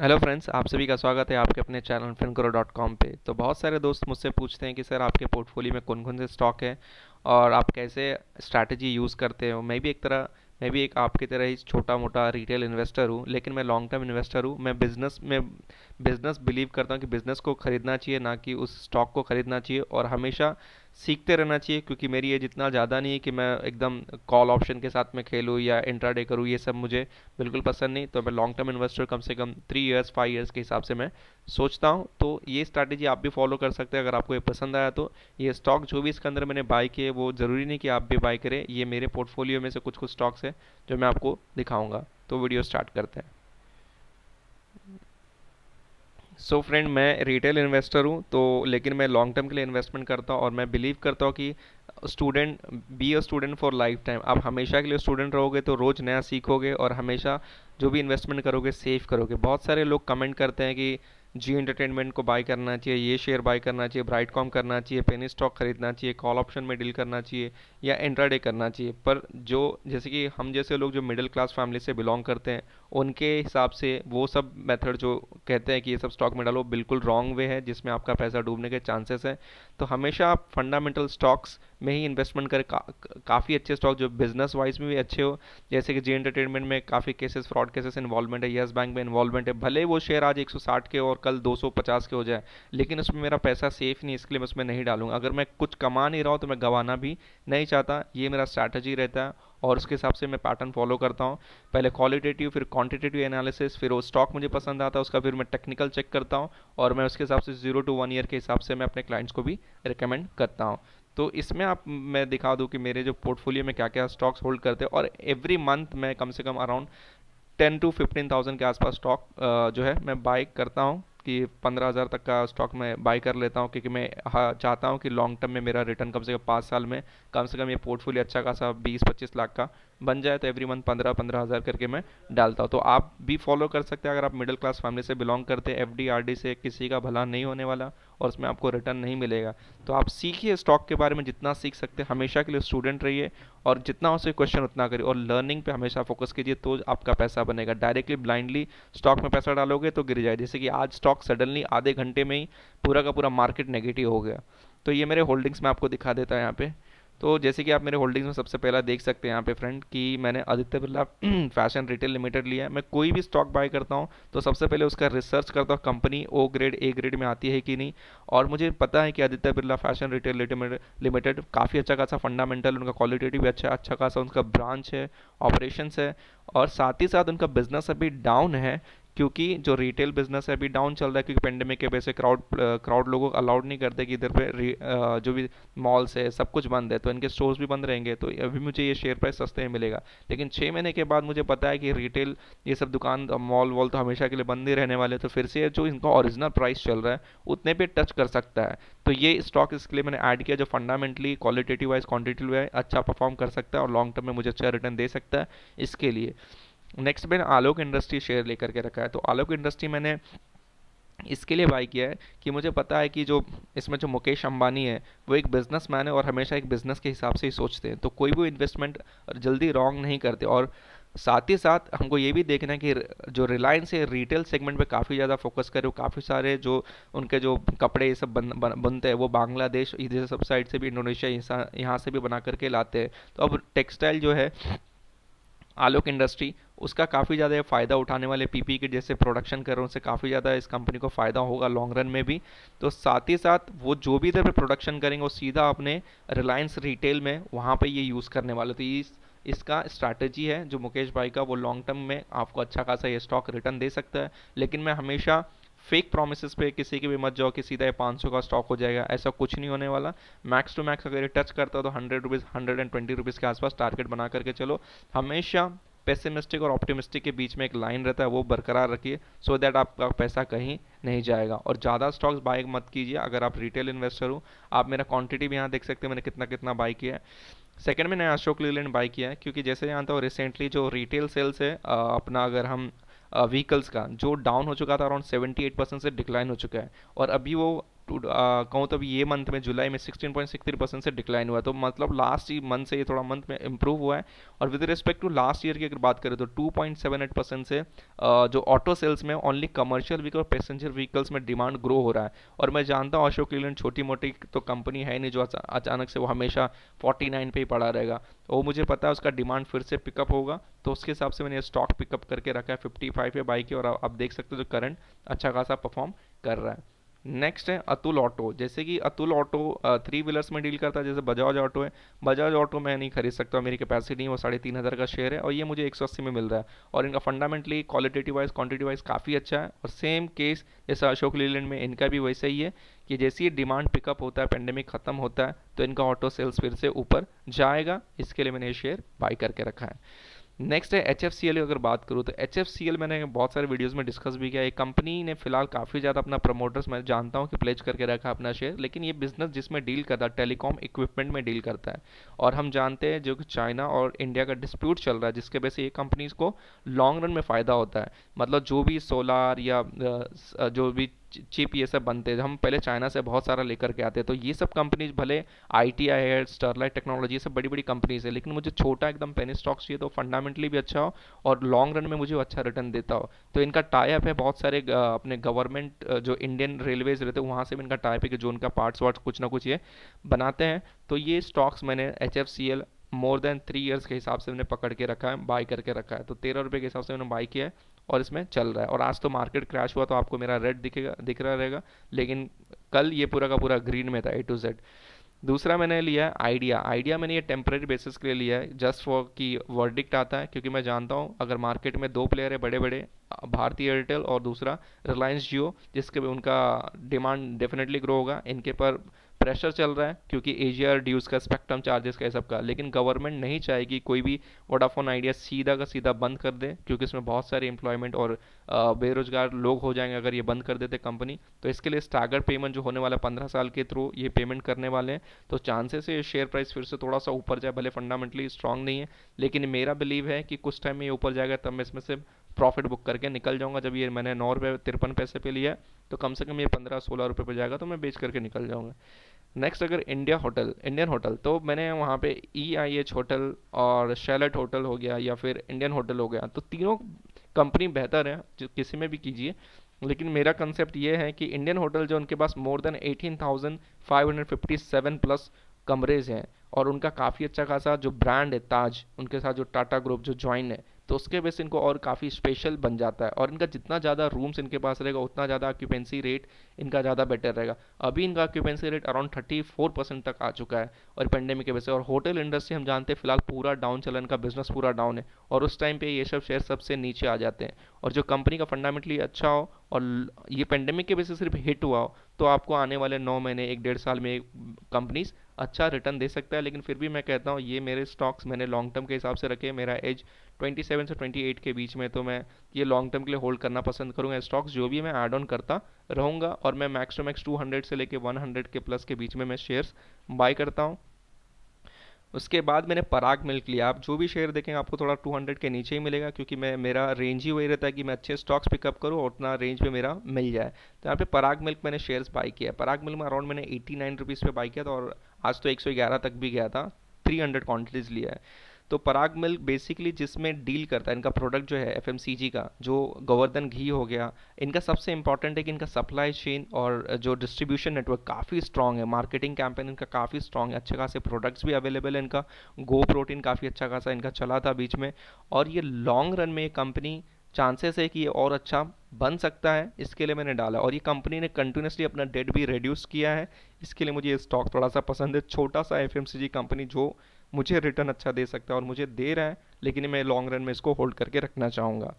Hello friends, आप सभी का स्वागत है आपके अपने चैनल फिनक्रो डॉट कॉम पर तो बहुत सारे दोस्त मुझसे पूछते हैं कि, सर, आपके पोर्टफोलियो में कौन कौन से स्टॉक हैं और आप कैसे स्ट्रैटेजी यूज़ करते हो? मैं भी एक तरह, मैं भी एक आपकी तरह ही छोटा मोटा रिटेल इन्वेस्टर हूँ, लेकिन मैं लॉन्ग टर्म इन्वेस्टर हूँ। मैं बिज़नेस में बिज़नेस बिलीव करता हूँ कि बिज़नेस को ख़रीदना चाहिए, ना कि उस स्टॉक को ख़रीदना चाहिए और हमेशा सीखते रहना चाहिए, क्योंकि मेरी ये जितना ज़्यादा नहीं है कि मैं एकदम कॉल ऑप्शन के साथ में खेलूँ या इंट्राडे करूँ, ये सब मुझे बिल्कुल पसंद नहीं। तो मैं लॉन्ग टर्म इन्वेस्टर कम से कम थ्री ईयर्स फाइव ईयर्स के हिसाब से मैं सोचता हूँ। तो ये स्ट्रैटेजी आप भी फॉलो कर सकते हैं अगर आपको ये पसंद आया तो। ये स्टॉक जो भी इसके अंदर मैंने बाई किए, वो ज़रूरी नहीं कि आप भी बाई करें। ये मेरे पोर्टफोलियो में से कुछ कुछ स्टॉक्स हैं जो मैं आपको दिखाऊँगा। तो वीडियो स्टार्ट करते हैं। सो so फ्रेंड मैं रिटेल इन्वेस्टर हूँ तो लेकिन मैं लॉन्ग टर्म के लिए इन्वेस्टमेंट करता हूँ और मैं बिलीव करता हूँ कि student be a student for lifetime आप हमेशा के लिए स्टूडेंट रहोगे तो रोज़ नया सीखोगे और हमेशा जो भी इन्वेस्टमेंट करोगे सेव करोगे. बहुत सारे लोग कमेंट करते हैं कि जी एंटरटेनमेंट को बाय करना चाहिए ये शेयर बाय करना चाहिए ब्राइट कॉम करना चाहिए पेनी स्टॉक खरीदना चाहिए कॉल ऑप्शन में डील करना चाहिए या इंट्राडे करना चाहिए। पर जो जैसे कि हम जैसे लोग जो मिडिल क्लास फैमिली से बिलोंग करते हैं उनके हिसाब से वो सब मेथड जो कहते हैं कि ये सब स्टॉक में डालो बिल्कुल रॉन्ग वे है जिसमें आपका पैसा डूबने के चांसेस हैं। तो हमेशा आप फंडामेंटल स्टॉक्स में ही इन्वेस्टमेंट करें का, काफ़ी अच्छे स्टॉक जो बिज़नेस वाइज में भी अच्छे हो। जैसे कि जी एंटरटेनमेंट में काफ़ी केसेस फ्रॉड केसेस इन्वॉल्वमेंट है येस बैंक में इन्वॉल्वमेंट है भले वो शेयर आज 160 के और कल 250 के हो जाए, लेकिन उसमें मेरा पैसा सेफ़ नहीं, इसके लिए मैं उसमें नहीं डालूँगा। अगर मैं कुछ कमा नहीं रहा हूँ तो मैं गंवाना भी नहीं चाहता। ये मेरा स्ट्रैटेजी रहता है और उसके हिसाब से मैं पैटर्न फॉलो करता हूँ। पहले क्वालिटेटिव फिर क्वांटिटेटिव एनालिसिस फिर वो स्टॉक मुझे पसंद आता है, उसका फिर मैं टेक्निकल चेक करता हूँ और मैं उसके हिसाब से ज़ीरो टू वन ईयर के हिसाब से मैं अपने क्लाइंट्स को भी रिकमेंड करता हूँ। तो इसमें आप, मैं दिखा दूँ कि मेरे जो पोर्टफोलियो में क्या क्या स्टॉक्स होल्ड करते हैं और एवरी मंथ मैं कम से कम around ten to fifteen thousand के आसपास स्टॉक जो है, मैं बाई करता हूँ। कि पंद्रह हज़ार तक का स्टॉक मैं बाय कर लेता हूँ, क्योंकि मैं हाँ चाहता हूँ कि लॉन्ग टर्म में मेरा रिटर्न कम से कम पाँच साल में, कम से कम ये पोर्टफोलियो अच्छा खासा बीस पच्चीस लाख का बन जाए तो एवरी मंथ पंद्रह पंद्रह हज़ार करके मैं डालता हूँ। तो आप भी फॉलो कर सकते हैं अगर आप मिडिल क्लास फैमिली से बिलोंग करते हैं एफ़ डी से, किसी का भला नहीं होने वाला और उसमें आपको रिटर्न नहीं मिलेगा। तो आप सीखिए स्टॉक के बारे में, जितना सीख सकते हैं, हमेशा के लिए स्टूडेंट रहिए और जितना सके क्वेश्चन उतना करिए और लर्निंग पे हमेशा फोकस कीजिए तो आपका पैसा बनेगा। डायरेक्टली ब्लाइंडली स्टॉक में पैसा डालोगे तो गिर जाए जैसे कि आज स्टॉक सडनली आधे घंटे में ही पूरा का पूरा मार्केट नेगेटिव हो गया। तो ये मेरे होल्डिंग्स में आपको दिखा देता है यहाँ पे। तो जैसे कि आप मेरे होल्डिंग्स में सबसे पहला देख सकते हैं यहाँ पे फ्रेंड कि मैंने Aditya Birla fashion retail limited लिया है। मैं कोई भी स्टॉक बाय करता हूँ तो सबसे पहले उसका रिसर्च करता हूँ, company O grade, A grade में आती है कि नहीं। और मुझे पता है कि Aditya Birla fashion retail limited काफ़ी अच्छा खासा फंडामेंटल, उनका क्वालिटेटिव भी अच्छा अच्छा खासा उनका ब्रांच है ऑपरेशन है। और साथ ही साथ उनका बिज़नेस अभी डाउन है क्योंकि जो रिटेल बिज़नेस है, अभी डाउन चल रहा है क्योंकि पेंडेमिक के वजह से क्राउड क्राउड लोगों को अलाउड नहीं करते कि इधर पे जो भी मॉल्स है, सब कुछ बंद है तो इनके स्टोर्स भी बंद रहेंगे तो अभी मुझे ये शेयर प्राइस सस्ते में मिलेगा। लेकिन छः महीने के बाद मुझे पता है कि रिटेल ये सब दुकान मॉल वॉल तो हमेशा के लिए बंद ही रहने वाले तो फिर से जो इनका ओरिजिनल प्राइस चल रहा है, उतने पर टच कर सकता है। तो ये स्टॉक इसके लिए मैंने ऐड किया, जो fundamentally qualitative wise quantity wise अच्छा परफॉर्म कर सकता है और लॉन्ग टर्म में मुझे अच्छा रिटर्न दे सकता है इसके लिए। नेक्स्ट मैंने आलोक इंडस्ट्री शेयर लेकर के रखा है। तो आलोक इंडस्ट्री मैंने इसके लिए बाई किया है कि मुझे पता है कि जो इसमें जो मुकेश अंबानी है वो एक बिज़नेस मैन है और हमेशा एक बिज़नेस के हिसाब से ही सोचते हैं। तो कोई भी इन्वेस्टमेंट जल्दी रॉन्ग नहीं करते और साथ ही साथ हमको ये भी देखना है कि जो रिलायंस है रिटेल सेगमेंट पे काफ़ी ज़्यादा फोकस करे काफ़ी सारे जो उनके जो कपड़े ये सब बन, बन, बनते हैं वो बांग्लादेश इधर सब साइड से भी इंडोनेशिया यहाँ से भी बना करके लाते हैं। तो अब टेक्सटाइल जो है आलोक इंडस्ट्री, उसका काफ़ी ज़्यादा फ़ायदा उठाने वाले पी पी के जैसे प्रोडक्शन कर रहे हैं उससे काफ़ी ज़्यादा इस कंपनी को फ़ायदा होगा लॉन्ग रन में भी। तो साथ ही साथ, वो जो भी इधर पे प्रोडक्शन करेंगे, वो सीधा अपने रिलायंस रिटेल में, वहाँ पर ये यूज़ करने वाले। तो इस, इसका स्ट्रैटेजी है, जो मुकेश भाई का, वो लॉन्ग टर्म में आपको अच्छा खासा ये स्टॉक रिटर्न दे सकता है। लेकिन मैं हमेशा फेक प्रोमिस पे किसी की भी मत जाओ, कि सीधा ये पाँच सौ का स्टॉक हो जाएगा। ऐसा कुछ नहीं होने वाला। मैक्स टू मैक्स अगर ये टच करता हो तो hundred rupees hundred and twenty rupees के आसपास टारगेट बना करके चलो। हमेशा पेसिमिस्टिक और ऑप्टिमिस्टिक के बीच में एक लाइन रहता है, वो बरकरार रखिए सो दैट आपका पैसा कहीं नहीं जाएगा। और ज़्यादा स्टॉक्स बाय मत कीजिए, अगर आप रिटेल इन्वेस्टर हो। आप मेरा क्वांटिटी भी यहाँ देख सकते हैं, मैंने कितना कितना बाय किया है। सेकेंड में नया अशोक लीलैंड बाय किया है, क्योंकि जैसे जानता हूँ रिसेंटली जो रिटेल सेल्स है अपना अगर हम व्हीकल्स का, जो डाउन हो चुका था अराउंड सेवेंटी एट परसेंट से डिक्लाइन हो चुका है। और अभी वो कहूँ तो ये मंथ में जुलाई में 16.63 परसेंट से डिक्लाइन हुआ तो मतलब लास्ट ही मंथ से ये थोड़ा मंथ में इंप्रूव हुआ है। और with respect to last year की अगर बात करें तो 2.78 परसेंट से जो ऑटो सेल्स में ओनली कमर्शियल व्हीकल और पैसेंजर व्हीकल्स में डिमांड ग्रो हो रहा है। और मैं जानता हूँ अशोक लीलैंड छोटी मोटी तो कंपनी है नहीं जो अचानक से वो हमेशा 49 पे ही पड़ा रहेगा। वो मुझे पता है उसका डिमांड फिर से पिकअप होगा। तो उसके हिसाब से मैंने स्टॉक पिकअप करके रखा है 55 पे बाई की और आप देख सकते हो जो करंट अच्छा खासा परफॉर्म कर रहा है। नेक्स्ट है अतुल ऑटो जैसे कि अतुल ऑटो थ्री व्हीलर्स में डील करता है, जैसे बजाज ऑटो है। बजाज ऑटो मैं नहीं खरीद सकता, मेरी कैपेसिटी नहीं वो साढ़े तीन हज़ार का शेयर है और ये मुझे एक सौ अस्सी में मिल रहा है। और इनका fundamentally qualitative wise quantity wise काफ़ी अच्छा है और सेम केस जैसे अशोक लीलैंड में, इनका भी वैसे ही है कि जैसे ही डिमांड पिकअप होता है पेंडेमिक ख़त्म होता है तो इनका ऑटो सेल्स फिर से ऊपर जाएगा। इसके लिए मैंने ये शेयर बाई करके रखा है। नेक्स्ट है एच एफ़ सी एल अगर बात करूँ तो एच एफ़ सी एल मैंने बहुत सारे वीडियोस में डिस्कस भी किया एक कंपनी ने फ़िलहाल काफ़ी ज़्यादा अपना प्रमोटर्स मैं जानता हूँ कि प्लेज करके रखा अपना शेयर लेकिन ये बिज़नेस जिसमें डील करता है टेलीकॉम इक्विपमेंट में डील करता है। और हम जानते हैं जो कि चाइना और इंडिया का डिस्प्यूट चल रहा है, जिसके वजह से ये कंपनीज़ को लॉन्ग रन में फ़ायदा होता है। मतलब जो भी सोलार या जो भी चिप ये सब बनते हैं। हम पहले चाइना से बहुत सारा लेकर के आते हैं। तो ये सब कंपनीज़ भले आई टी आई है, स्टरलाइट टेक्नोलॉजी सब बड़ी बड़ी कंपनीज़ है, लेकिन मुझे छोटा एकदम पेनी स्टॉक्स चाहिए तो फंडामेंटली भी अच्छा हो और लॉन्ग रन में मुझे अच्छा रिटर्न देता हो। तो इनका टाइप है बहुत सारे अपने गवर्नमेंट जो इंडियन रेलवेज रहते हैं, वहाँ से भी इनका टाइप है कि जो उनका पार्ट्स वार्ट्स कुछ ना कुछ ये बनाते हैं। तो ये स्टॉक्स मैंने H F C L more than three years के हिसाब से मैंने पकड़ के रखा है बाई करके रखा है। तो तेरह रुपये के हिसाब से मैंने बाई किया है। और इसमें चल रहा है। और आज तो मार्केट क्रैश हुआ तो आपको मेरा रेड दिखेगा, दिख रहा रहेगा, लेकिन कल ये पूरा का पूरा ग्रीन में था ए टू जेड दूसरा मैंने लिया है आइडिया आइडिया मैंने ये टेम्प्रेरी बेसिस के लिए लिया है जस्ट फॉर कि वर्डिक्ट आता है, क्योंकि मैं जानता हूँ, अगर मार्केट में दो प्लेयर है बड़े बड़े भारतीय एयरटेल और दूसरा रिलायंस जियो जिसके उनका डिमांड डेफिनेटली ग्रो होगा, इनके पर प्रेशर चल रहा है, क्योंकि एजीआर ड्यूज़ का स्पेक्ट्रम चार्जेस का सब का। लेकिन गवर्नमेंट नहीं चाहेगी कोई भी वोडाफोन आइडिया सीधा का सीधा बंद कर दे, क्योंकि इसमें बहुत सारे एम्प्लॉयमेंट और बेरोजगार लोग हो जाएँगे अगर ये बंद कर देते कंपनी तो इसके लिए स्टैगर पेमेंट जो होने वाला पंद्रह साल के थ्रू ये पेमेंट करने वाले हैं। तो चांसेस है शेयर प्राइस फिर से थोड़ा सा ऊपर जाए, भले फंडामेंटली स्ट्रांग नहीं है, लेकिन मेरा बिलीव है कि कुछ टाइम में ये ऊपर जाएगा, तब मैं इसमें से प्रॉफिट बुक करके निकल जाऊँगा। जब ये मैंने नौ रुपये तिरपन पैसे पे लिया तो कम से कम ये पंद्रह सोलह रुपये पे जाएगा तो मैं बेच करके निकल जाऊँगा। नेक्स्ट अगर इंडिया होटल इंडियन होटल तो मैंने वहाँ पे ई आई एच होटल और शेलट होटल हो गया या फिर इंडियन होटल हो गया तो तीनों कंपनी बेहतर है, जो किसी में भी कीजिए। लेकिन मेरा कंसेप्ट ये है कि इंडियन होटल जो उनके पास more than eighteen thousand five hundred fifty seven plus कमरेज हैं, और उनका काफ़ी अच्छा खासा जो ब्रांड है, ताज, उनके साथ जो टाटा ग्रुप जो ज्वाइन है तो उसके वजह से इनको और काफ़ी स्पेशल बन जाता है। और इनका जितना ज़्यादा रूम्स इनके पास रहेगा, उतना ज़्यादा ऑक्यूपेंसी रेट इनका ज़्यादा बेटर रहेगा। अभी इनका occupancy rate around thirty four percent तक आ चुका है और पेंडेमिक की वजह से। और होटल इंडस्ट्री हम जानते हैं, फ़िलहाल पूरा डाउन चला इनका बिज़नेस पूरा डाउन है। और उस टाइम पर ये सब शेयर सबसे नीचे आ जाते हैं। और जो कंपनी का फंडामेंटली अच्छा हो और ये पेंडेमिक के वजह से सिर्फ़ हिट हुआ हो तो आपको आने वाले नौ महीने, एक डेढ़ साल में कंपनीज़ अच्छा रिटर्न दे सकता है, लेकिन फिर भी मैं कहता हूँ, ये मेरे स्टॉक्स मैंने लॉन्ग टर्म के हिसाब से रखे मेरा एज 27 से 28 के बीच में तो मैं ये लॉन्ग टर्म के लिए होल्ड करना पसंद करूँगा। स्टॉक्स जो भी मैं ऐड ऑन करता रहूँगा और मैं मैक्स टू मैक्स 200 से लेके 100 के प्लस के बीच में मैं शेयर्स बाय करता हूँ। उसके बाद मैंने पराग मिल्क लिया। आप जो भी शेयर देखेंगे आपको थोड़ा 200 के नीचे ही मिलेगा, क्योंकि मैं, मेरा रेंज ही वही रहता है कि मैं अच्छे स्टॉक्स पिकअप करूँ और उतना रेंज में मेरा मिल जाए। तो यहाँ पे पराग मिल्क मैंने शेयर्स बाई किया पराग मिल्क में अराउंड मैंने एट्टी नाइन रुपीज़ पे बाई किया था और आज तो एक सौ ग्यारह तक भी गया था थ्री हंड्रेड क्वान्टिटीज़ लिया है। तो पराग मिल्क बेसिकली जिसमें डील करता है, इनका प्रोडक्ट जो है एफएमसीजी का, जो गोवर्धन घी हो गया, इनका सबसे इंपॉर्टेंट है कि इनका सप्लाई चेन और जो डिस्ट्रीब्यूशन नेटवर्क काफ़ी स्ट्रॉग है। मार्केटिंग कैंपेन इनका काफ़ी स्ट्रॉग है, अच्छे खासे प्रोडक्ट्स भी अवेलेबल है इनका। गो प्रोटीन काफ़ी अच्छा खासा इनका चला था बीच में। और ये लॉन्ग रन में ये कंपनी चांसेस है कि ये और अच्छा बन सकता है, इसके लिए मैंने डाला। और ये कंपनी ने कंटिन्यूसली अपना डेट भी रिड्यूस किया है। इसके लिए मुझे ये स्टॉक थोड़ा सा पसंद है। छोटा सा एफएमसीजी कंपनी जो मुझे रिटर्न अच्छा दे सकता है और मुझे दे रहा है, लेकिन मैं लॉन्ग रन में इसको होल्ड करके रखना चाहूँगा।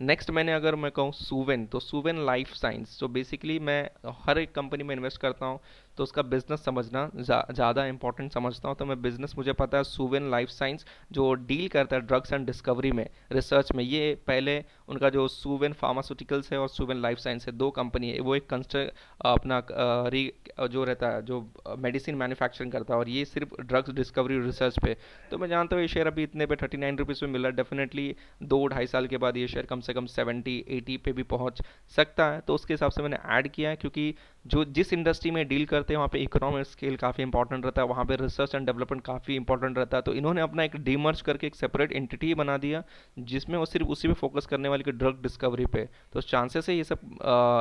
नेक्स्ट मैंने अगर मैं कहूँ सुवेन तो सुवेन लाइफ साइंस तो बेसिकली मैं हर एक कंपनी में इन्वेस्ट करता हूँ तो उसका बिज़नेस समझना ज़्यादा जा, इंपॉर्टेंट समझता हूँ। तो मैं बिज़नेस मुझे पता है सुवेन लाइफ साइंस जो डील करता है ड्रग्स एंड डिस्कवरी में रिसर्च में ये पहले उनका जो सुवेन फार्मास्यूटिकल्स है और सुवेन लाइफ साइंस है दो कंपनी है वो एक कंस्ट्र अपना री जो रहता है जो मेडिसिन मैन्युफैक्चरिंग करता है और ये सिर्फ़ ड्रग्स डिस्कवरी रिसर्च पे। तो मैं जानता हूँ ये शेयर अभी इतने पे थर्टी नाइन रुपीज़ में मिला डेफिनेटली दो ढाई साल के बाद ये शेयर कम से कम सेवेंटी, एटी पे भी पहुँच सकता है। तो उसके हिसाब से मैंने ऐड किया है, क्योंकि जो जिस इंडस्ट्री में डील करते हैं, वहाँ पे इकोनॉमिक स्केल काफ़ी इंपॉर्टेंट रहता है, वहाँ पे रिसर्च एंड डेवलपमेंट काफ़ी इंपॉर्टेंट रहता है। तो इन्होंने अपना एक डीमर्ज करके एक सेपरेट एंटिटी बना दिया, जिसमें वो सिर्फ़ उसी पे फोकस करने वाली ड्रग डिस्कवरी पे। तो चांसेस है ये सब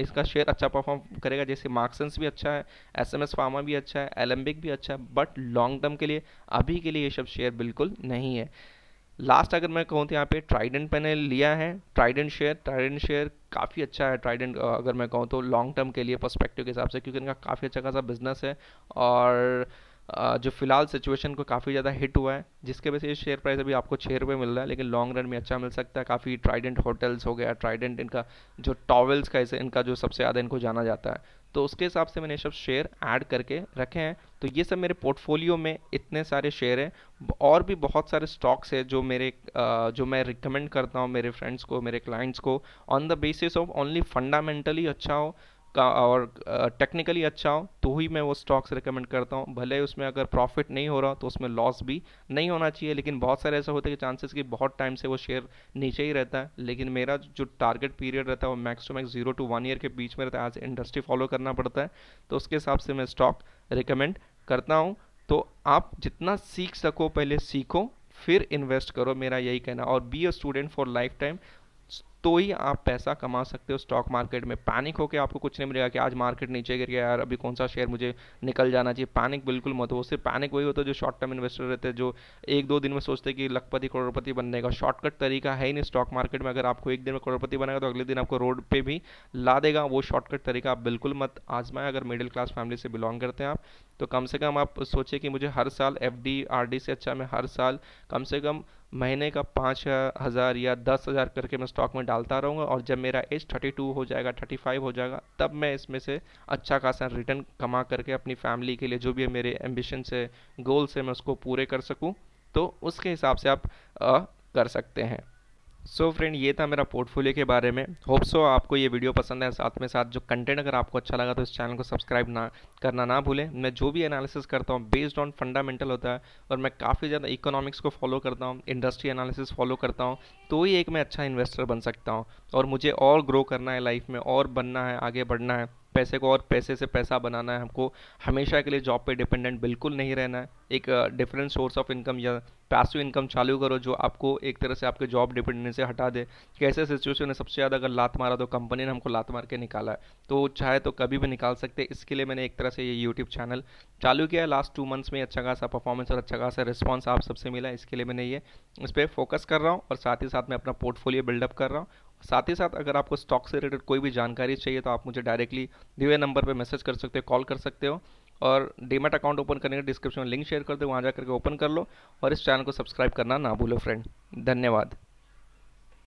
इसका शेयर अच्छा परफॉर्म करेगा। जैसे मार्क्सेंस भी अच्छा है एस एम फार्मा भी अच्छा है एलम्बिक भी अच्छा है बट लॉन्ग टर्म के लिए, अभी के लिए ये सब शेयर बिल्कुल नहीं है। लास्ट अगर मैं कहूँ तो यहाँ पे ट्राइडेंट मैंने लिया है। ट्राइडेंट शेयर ट्राइडेंट शेयर काफ़ी अच्छा है ट्राइडेंट अगर मैं कहूँ तो लॉन्ग टर्म के लिए पर्सपेक्टिव के हिसाब से, क्योंकि इनका काफ़ी अच्छा खासा बिज़नेस है। और जो फ़िलहाल सिचुएशन को काफ़ी ज़्यादा हिट हुआ है, जिसके वजह से ये शेयर प्राइस अभी आपको छः रुपये मिल रहा है, लेकिन लॉन्ग रन में अच्छा मिल सकता है। काफ़ी ट्राइडेंट होटल्स हो गया ट्राइडेंट इनका जो टॉवल्स का इसे, इनका जो सबसे ज़्यादा इनको जाना जाता है। तो उसके हिसाब से मैंने सब शेयर ऐड करके रखे हैं। तो ये सब मेरे पोर्टफोलियो में इतने सारे शेयर हैं। और भी बहुत सारे स्टॉक्स है जो मेरे जो मैं रिकमेंड करता हूँ मेरे फ्रेंड्स को, मेरे क्लाइंट्स को। On the basis of only fundamentally अच्छा हो का और टेक्निकली अच्छा हो तो ही मैं वो स्टॉक्स रिकमेंड करता हूँ। भले उसमें अगर प्रॉफिट नहीं हो रहा तो उसमें लॉस भी नहीं होना चाहिए, लेकिन बहुत सारे ऐसे होते हैं कि चांसेस कि बहुत टाइम से वो शेयर नीचे ही रहता है। लेकिन मेरा जो टारगेट पीरियड रहता है, वो max to max zero to one year के बीच में रहता है। आज इंडस्ट्री फॉलो करना पड़ता है तो उसके हिसाब से मैं स्टॉक रिकमेंड करता हूँ। तो आप जितना सीख सको, पहले सीखो, फिर इन्वेस्ट करो, मेरा यही कहना। और be a student for lifetime तो ही आप पैसा कमा सकते हो स्टॉक मार्केट में। पैनिक होकर आपको कुछ नहीं मिलेगा कि आज मार्केट नीचे गिर गया यार, अभी कौन सा शेयर मुझे निकल जाना चाहिए। पैनिक बिल्कुल मत हो। सिर्फ़ पैनिक वही होता है जो शॉर्ट टर्म इन्वेस्टर रहते हैं, जो एक दो दिन में सोचते हैं कि लखपति करोड़पति बनने का। शॉर्टकट तरीका है ही नहीं स्टॉक मार्केट में। अगर आपको एक दिन में करोड़पति बनेगा तो अगले दिन आपको रोड पर भी ला देगा। वो शॉर्टकट तरीका आप बिल्कुल मत आजमाएँ। अगर मिडिल क्लास फैमिली से बिलोंग करते हैं आप तो कम से कम आप सोचें कि मुझे हर साल एफ़ डी आर डी से अच्छा मैं हर साल कम से कम महीने का पाँच हज़ार या दस हज़ार करके मैं स्टॉक में डालता रहूँगा और जब मेरा एज थर्टी टू हो जाएगा थर्टी फाइव हो जाएगा तब मैं इसमें से अच्छा खासा रिटर्न कमा करके अपनी फैमिली के लिए जो भी मेरे एम्बिशन से गोल्स है मैं उसको पूरे कर सकूँ तो उसके हिसाब से आप आ, कर सकते हैं। सो so फ्रेंड ये था मेरा पोर्टफोलियो के बारे में। होप सो आपको ये वीडियो पसंद है। साथ में साथ जो कंटेंट अगर आपको अच्छा लगा तो इस चैनल को सब्सक्राइब ना, करना ना भूलें। मैं जो भी एनालिसिस करता हूँ बेस्ड ऑन फंडामेंटल होता है और मैं काफ़ी ज़्यादा इकोनॉमिक्स को फॉलो करता हूँ इंडस्ट्री एनालिसिस फॉलो करता हूँ तो ही एक मैं अच्छा इन्वेस्टर बन सकता हूँ। और मुझे और ग्रो करना है लाइफ में, और बनना है, आगे बढ़ना है। पैसे को और पैसे से पैसा बनाना है हमको। हमेशा के लिए जॉब पे डिपेंडेंट बिल्कुल नहीं रहना है। एक डिफरेंट सोर्स ऑफ़ इनकम या पैसिव इनकम चालू करो जो आपको एक तरह से आपके जॉब डिपेंडेंस से हटा दे। कैसे सिचुएशन है सबसे ज़्यादा अगर लात मारा तो कंपनी ने हमको लात मार के निकाला है। तो चाहे तो कभी भी निकाल सकते इसके लिए मैंने एक तरह से ये यूट्यूब चैनल चालू किया है। लास्ट टू मंथ्स में अच्छा खासा परफॉर्मेंस और अच्छा खासा रिस्पॉन्स आप सबसे मिला इसके लिए मैंने ये, इस पर फोकस कर रहा हूँ और साथ ही साथ मैं अपना पोर्टफोलियो बिल्डअप कर रहा हूँ। साथ ही साथ अगर आपको स्टॉक से रिलेटेड कोई भी जानकारी चाहिए तो आप मुझे डायरेक्टली दिए नंबर पर मैसेज कर सकते हो कॉल कर सकते हो। और डीमेट अकाउंट ओपन करने के डिस्क्रिप्शन में लिंक शेयर कर दो, वहाँ जा करके ओपन कर लो। और इस चैनल को सब्सक्राइब करना ना भूलो फ्रेंड धन्यवाद।